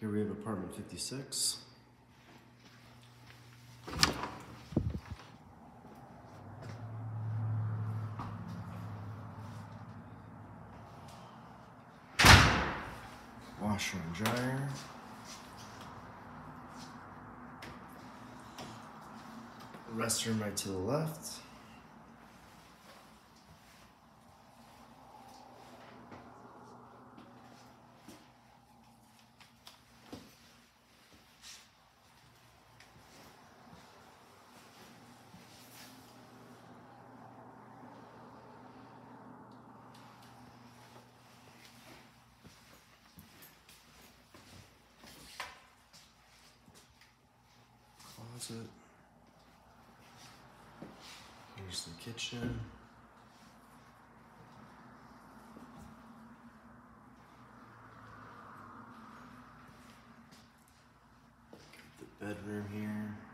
Here we have apartment 56. Washer and dryer. Restroom right to the left. Closet. Here's the kitchen. The bedroom here.